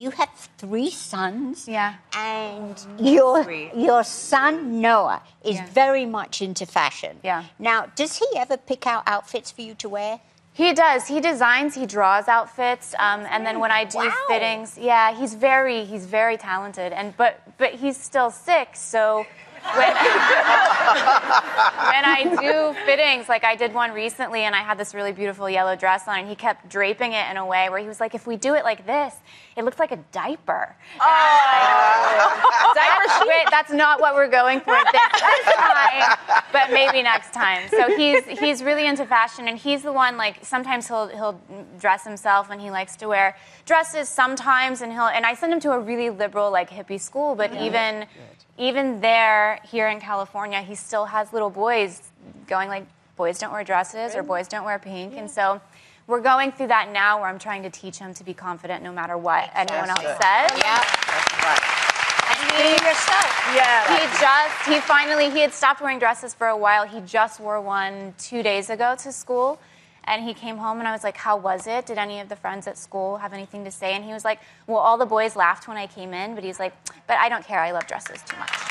You have three sons. Yeah. And your Sweet. your son Noah is Yeah. very much into fashion. Yeah. Now, does he ever pick out outfits for you to wear? He does. He designs. He draws outfits, um, and then when I do Wow. fittings, yeah, he's very he's very talented. And but but he's still sick, so when when I do fittings, like I did one recently, and I had this really beautiful yellow dress on, and he kept draping it in a way where he was like, "If we do it like this, it looks like a diaper." Was like, that's, wait, that's not what we're going for this, time, but maybe next time. So he's he's really into fashion, and he's the one like sometimes he'll he'll dress himself, and he likes to wear dresses sometimes, and he'll and I send him to a really liberal like hippie school, but even even there here in California, he still has little boys going like boys don't wear dresses or boys don't wear pink, and so. We're going through that now where I'm trying to teach him to be confident no matter what anyone else says. Yeah. And be yourself. Yeah. He just, he finally, he had stopped wearing dresses for a while. He just wore one two days ago to school. And he came home and I was like, How was it? Did any of the friends at school have anything to say? And he was like, Well, all the boys laughed when I came in, but he's like, But I don't care. I love dresses too much.